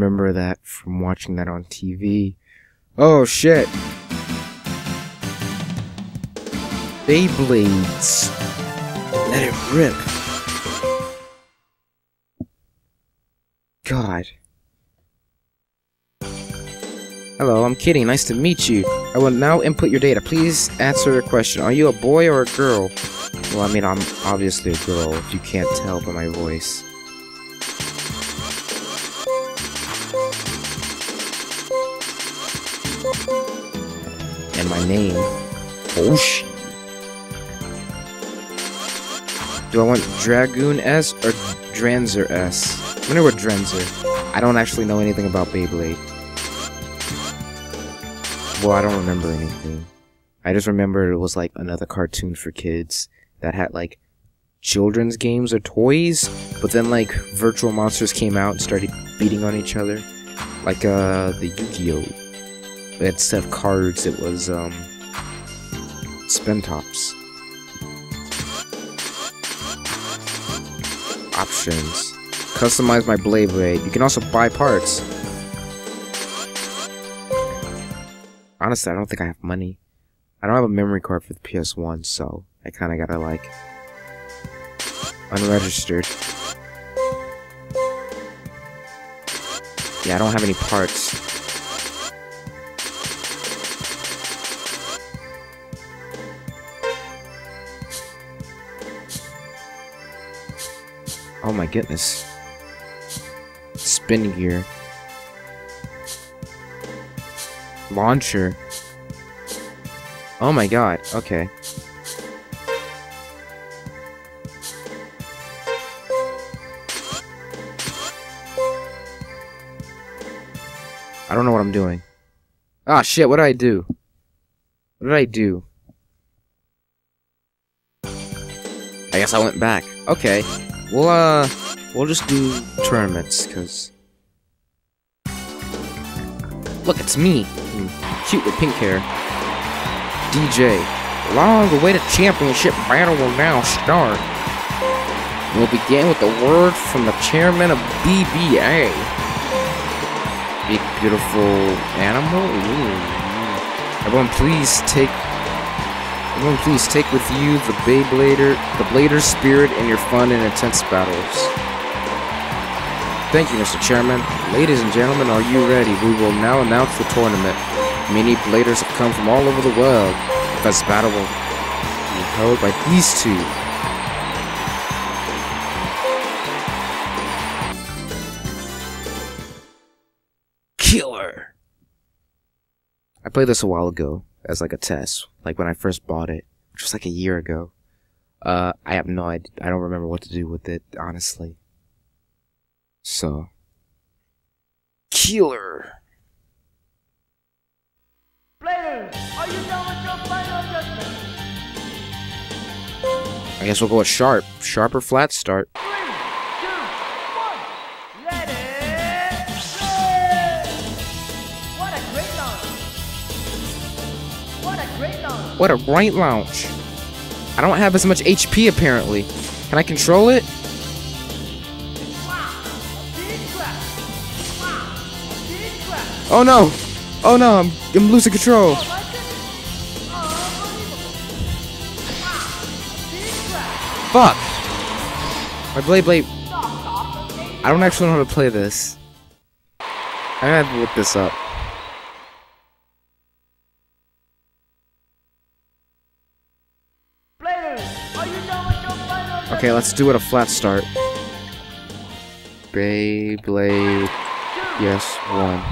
Remember that from watching that on TV. Oh shit! Beyblades. Let it rip. God. Hello, I'm Kitty. Nice to meet you. I will now input your data. Please answer a question. Are you a boy or a girl? Well, I mean, I'm obviously a girl, if you can't tell by my voice. My name. Oh, sh. Do I want Dragoon S or Dranzer S? I'm gonna go with Dranzer. I don't actually know anything about Beyblade. Well, I don't remember anything. I just remember it was like another cartoon for kids that had like children's games or toys, but then like virtual monsters came out and started beating on each other. Like uh the Yu-Gi-Oh! Instead of cards, it was um spin tops. Options. Customize my Beyblade. You can also buy parts. Honestly, I don't think I have money. I don't have a memory card for the PS1, so I kind of gotta like unregistered. Yeah, I don't have any parts. Oh my goodness. Spin gear. Launcher. Oh my god, okay. I don't know what I'm doing. Ah, shit, what did I do? What did I do? I guess I went back. Okay. We'll, uh, we'll just do tournaments, because... Look, it's me. I'm cute with pink hair. DJ. Long-awaited championship battle will now start. We'll begin with a word from the chairman of BBA. Big, beautiful animal? Ooh. Everyone please take... Please take with you the Beyblader, the Blader spirit in your fun and intense battles. Thank you, Mr. Chairman. Ladies and gentlemen, are you ready? We will now announce the tournament. Many Bladers have come from all over the world. The first battle will be held by these two. Killer! I played this a while ago as like a test, like when I first bought it, which was like a year ago. Uh, I have no idea. I don't remember what to do with it, honestly. So, killer. Players, are you done with your final? I guess we'll go with sharp. Sharp or flat start. What a great launch! I don't have as much HP apparently. Can I control it? Oh no! Oh no, I'm, I'm losing control. Fuck! My Beyblade. I don't actually know how to play this. I to look this up. Okay, let's do it a flat start. Beyblade. Yes, one.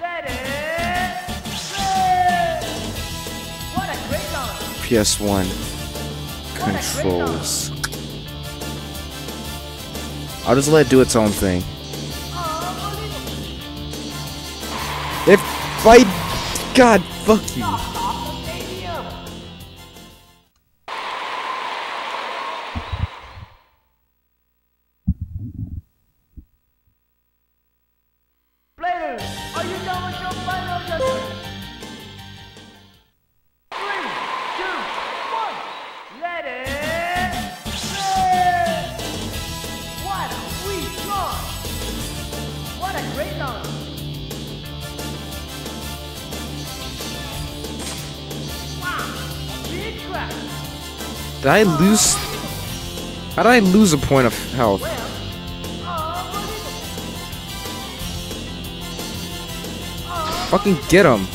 Let it! What a great launch! PS1 controls. I'll just let it do its own thing. If I. God, fuck you. I lose? How did I lose a point of health? Fucking get him.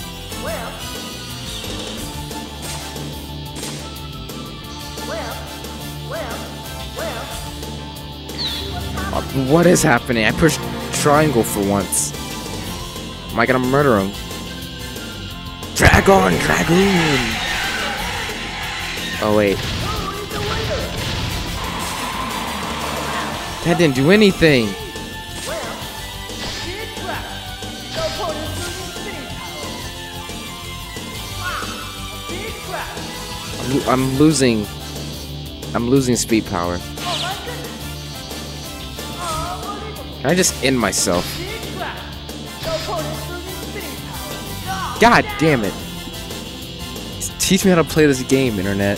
Uh, What is happening? I pushed triangle for once. Am I gonna murder him? Dragon! Dragoon! Oh wait. That didn't do anything! I'm, lo- I'm losing... I'm losing speed power. Can I just end myself? God damn it! Teach me how to play this game, internet.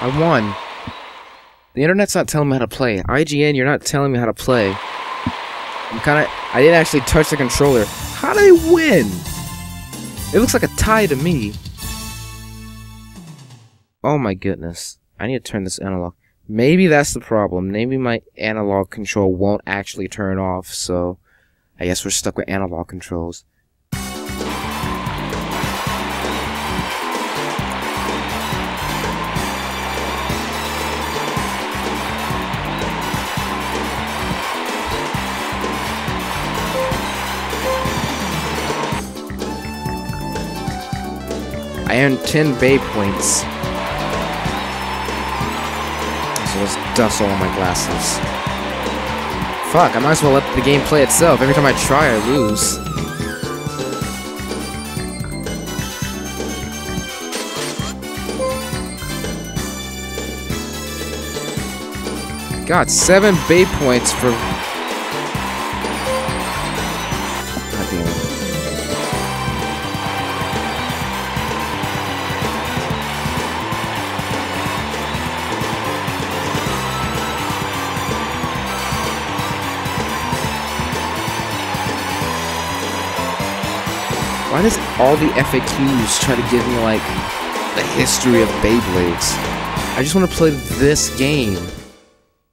I won. The internet's not telling me how to play. IGN, you're not telling me how to play. I'm kinda. I didn't actually touch the controller. How did I win? It looks like a tie to me. Oh my goodness. I need to turn this analog. Maybe that's the problem. Maybe my analog control won't actually turn off, so I guess we're stuck with analog controls. I earned 10 Bey points. So let's dust all my glasses. Fuck, I might as well let the game play itself. Every time I try, I lose. God, seven Bey points for. All the FAQs try to give me like the history of Beyblades? I just want to play this game.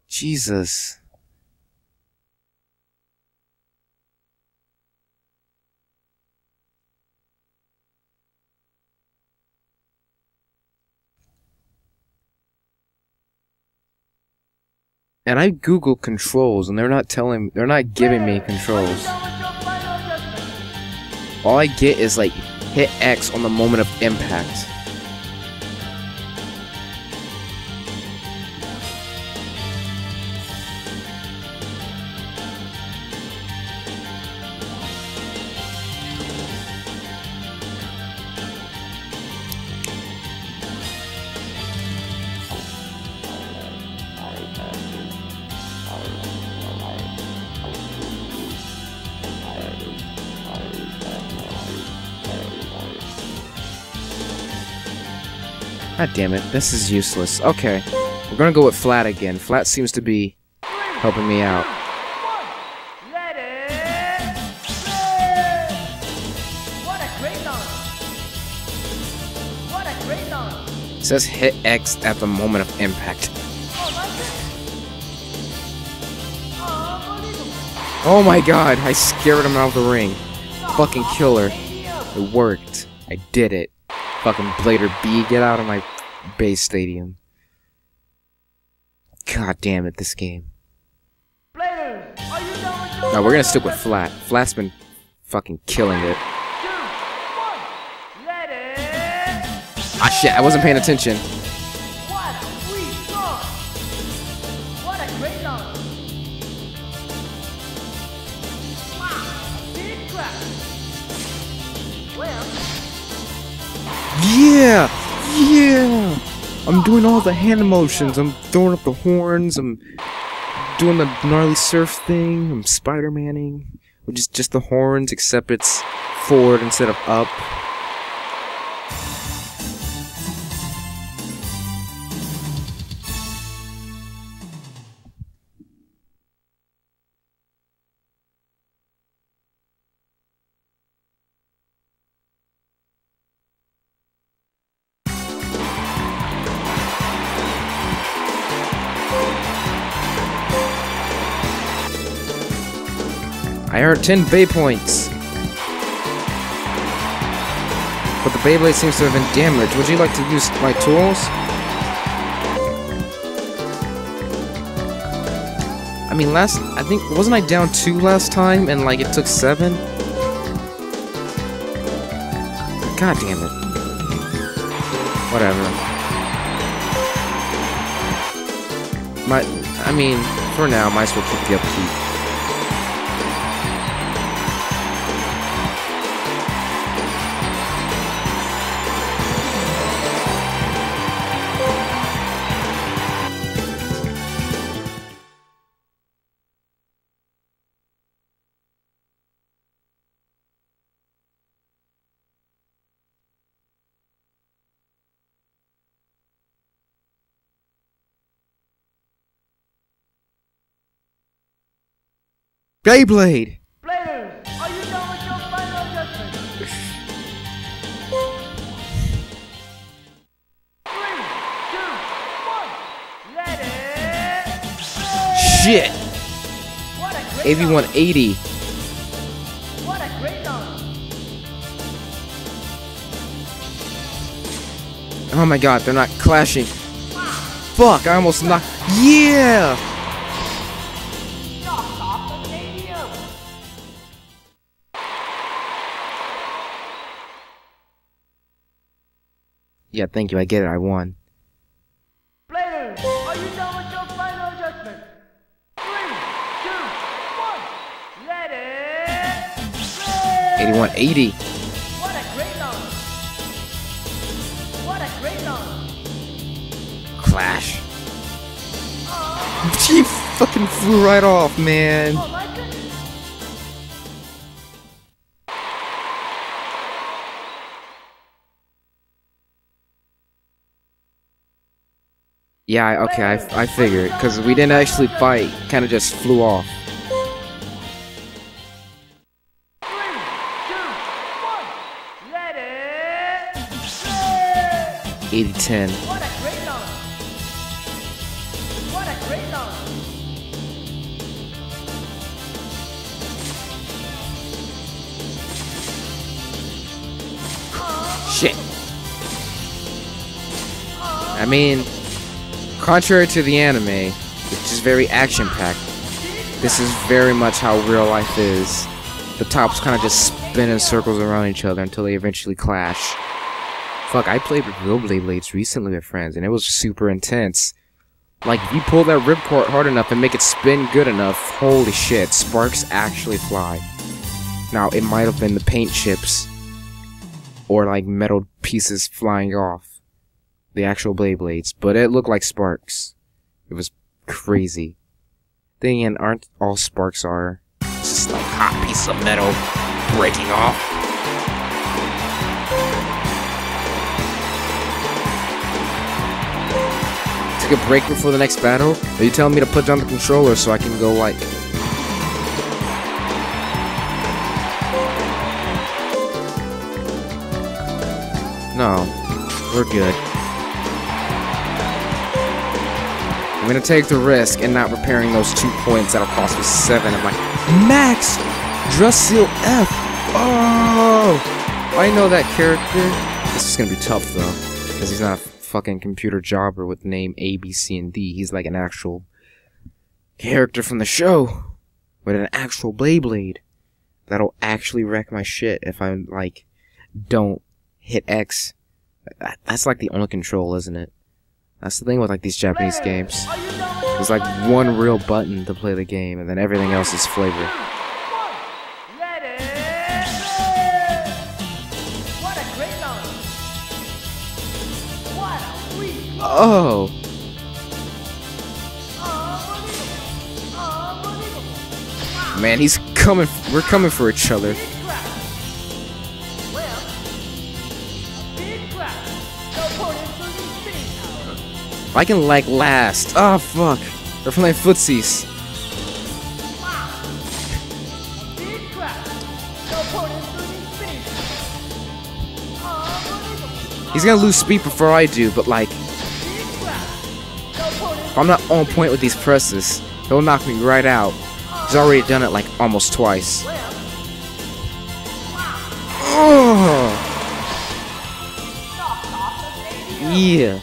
Jesus. And I Google controls and they're not telling they're not giving me controls. All I get is like hit X on the moment of impact. God damn it, this is useless. Okay, we're gonna go with flat again. Flat seems to be helping me out. It. What a great launch. What a great launch. Says hit X at the moment of impact. Oh. Unbelievable. Oh, oh my god, I scared him out of the ring. Fucking killer. It worked. I did it. Fucking Blader B, get out of my base stadium. God damn it, this game. Your No, we're gonna stick with flat. Flat's been fucking killing it. It Ah shit, I wasn't paying attention. Yeah! Yeah! I'm doing all the hand motions. I'm throwing up the horns. I'm doing the gnarly surf thing. I'm Spider-Maning. Which is just the horns, except it's forward instead of up. I earned 10 Bey points. But the Beyblade seems to have been damaged. Would you like to use my tools? I mean, last... I think... Wasn't I down 2 last time and, like, it took 7? God damn it. Whatever. My... I mean, for now, might as well keep the upkeep. Beyblade! Players, are you done with your final? Three, two, one, let it Shit! What a great AB 180. What a great. Oh my god, they're not clashing. Fuck, I almost knocked. Yeah! Yeah, thank you, I get it, I won. Players, are you done with your final adjustment? Three, two, one, let it 8180. What a great launch. What a great launch. Clash. She fucking flew right off, man. Oh Yeah, okay, I, I figured. Because we didn't actually fight, kind of just flew off. Three, two, one, let it 80 10. What a great launch. What a great launch. Shit. I mean, contrary to the anime, which is very action packed, this is very much how real life is. The tops kind of just spin in circles around each other until they eventually clash. Fuck, I played with real Beyblades recently with friends, and it was super intense. Like, if you pull that ripcord hard enough and make it spin good enough, holy shit, sparks actually fly. Now, it might have been the paint chips, or like metal pieces flying off the actual Beyblades, but it looked like sparks. It was crazy. Thing and aren't all sparks are it's just like hot piece of metal breaking off. Take a break before the next battle? Are you telling me to put down the controller so I can go like No, we're good. I'm gonna take the risk and not repairing those two points that'll cost me seven. I'm like, Max! Draciel F! Oh! I know that character. This is gonna be tough though, because he's not a fucking computer jobber with the name A, B, C, and D. He's like an actual character from the show with an actual Beyblade that'll actually wreck my shit if I like don't hit X. That's like the only control, isn't it? That's the thing with like these Japanese games. Are you done with There's like one real button to play the game, and then everything else is flavor. one, let it What a great launch. Sweet. Oh. Man, he's coming. We're coming for each other. I can like last. Oh fuck. They're playing footsies. He's gonna lose speed before I do, but like, if I'm not on point with these presses, he'll knock me right out. He's already done it like almost twice. Oh. Yeah.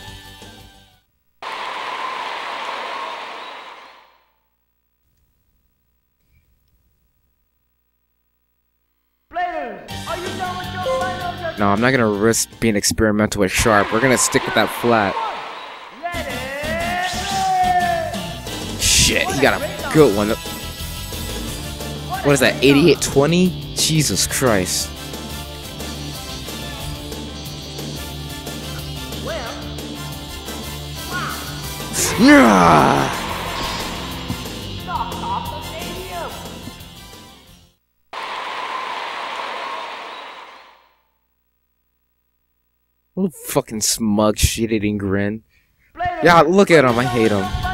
No, I'm not gonna risk being experimental with sharp. We're gonna stick with that flat. Shit, he got a good one. What is that? 8820? Jesus Christ. Well, A fucking smug, shit-eating grin. Players, Yeah, look at him. I hate him.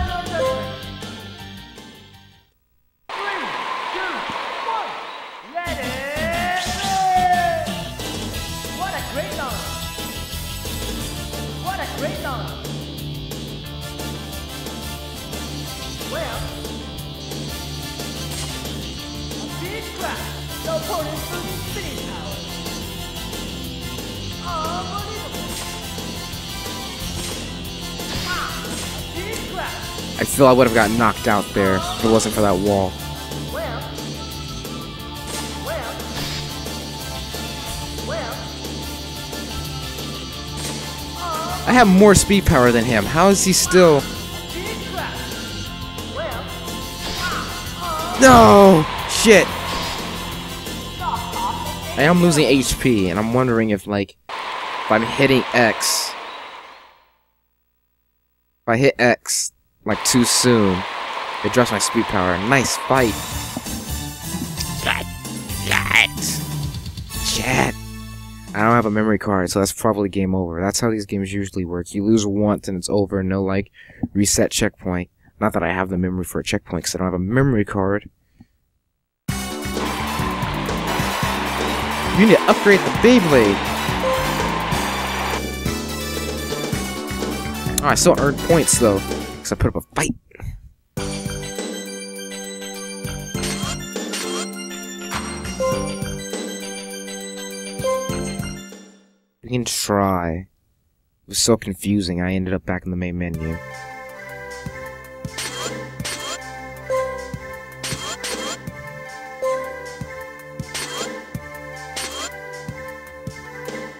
Feel I would have gotten knocked out there if it wasn't for that wall. I have more speed power than him. How is he still... No! Shit! I am losing HP, and I'm wondering if, like, if I'm hitting X... If I hit X, like, too soon, it drops my speed power. Nice fight! God, God. Chat! I don't have a memory card, so that's probably game over. That's how these games usually work. You lose once and it's over, no, like, reset checkpoint. Not that I have the memory for a checkpoint, because I don't have a memory card. You need to upgrade the Beyblade. Oh, I still earned points though, because I put up a fight. We can try. It was so confusing, I ended up back in the main menu.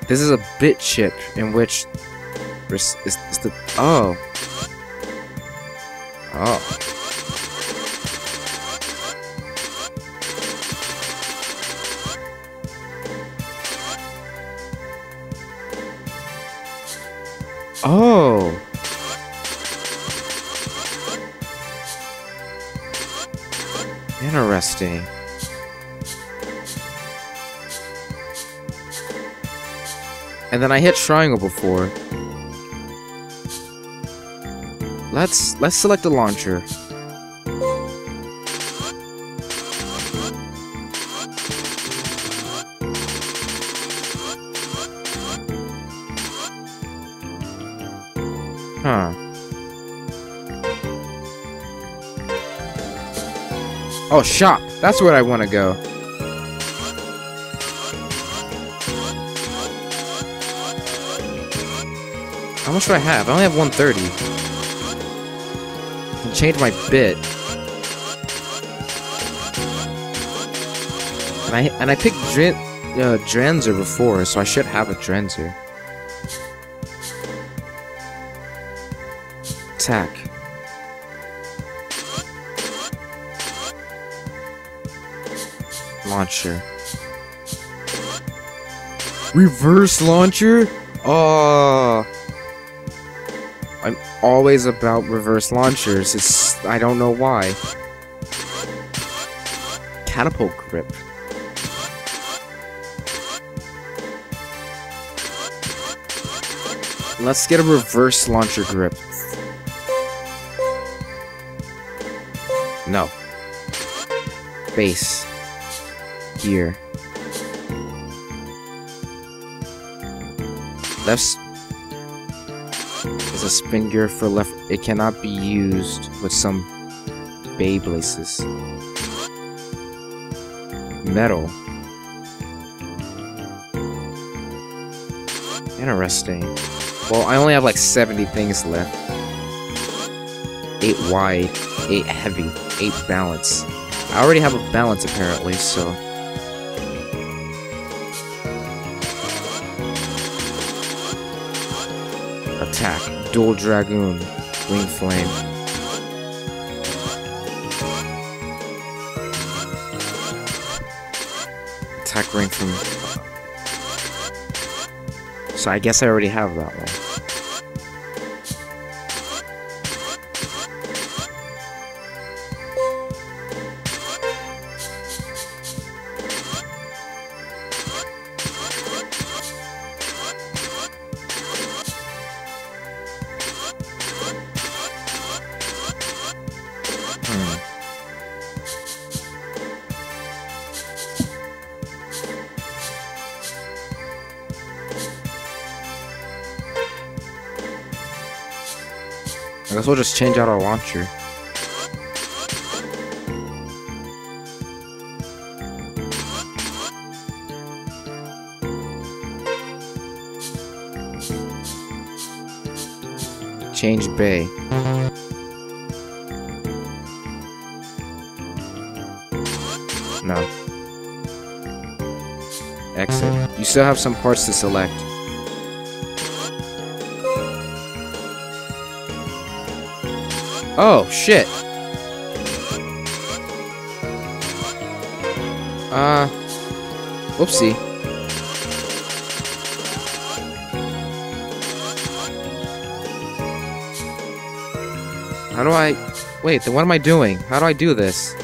This is a bit chip in which is, is, the oh oh oh interesting. And then I hit triangle before. Let's let's select a launcher. Huh. Oh, shop. That's where I want to go. How much do I have? I only have 130. Change my bit. And I and I picked Dren uh, Dranzer before, so I should have a Dranzer. Attack. Launcher. Reverse launcher? Oh. Always about reverse launchers. It's I don't know why. Catapult grip. Let's get a reverse launcher grip. No. Base. Gear. Left a spin gear for left. It cannot be used with some Beyblades. Metal. Interesting. Well, I only have like 70 things left. 8 wide, 8 heavy, 8 balance. I already have a balance apparently, so... Attack. Dual Dragoon. Wing Flame. Attack range from... So I guess I already have that one. I guess we'll just change out our launcher. Change bay. No. Exit. You still have some parts to select. Oh, shit. Uh, whoopsie. How do I... Wait, then what am I doing? How do I do this?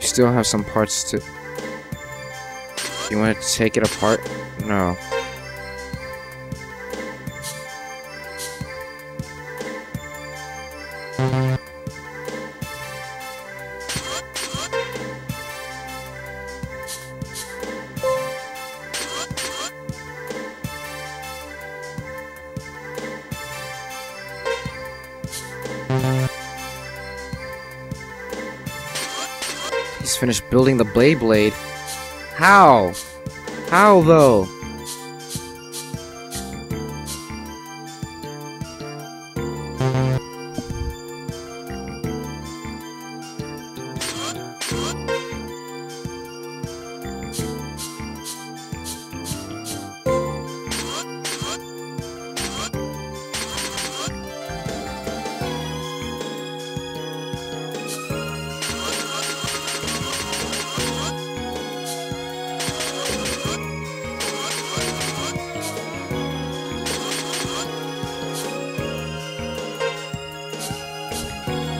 You still have some parts to... You want to take it apart? No. Finished building the Beyblade. How? How though?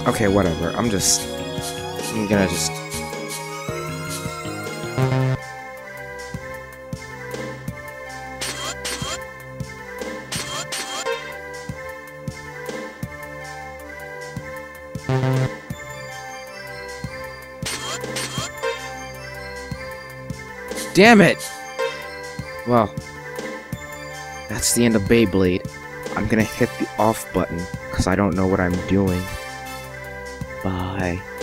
Okay, whatever. I'm just. I'm gonna just. Damn it! Well, that's the end of Beyblade. I'm gonna hit the off button because I don't know what I'm doing. Bye.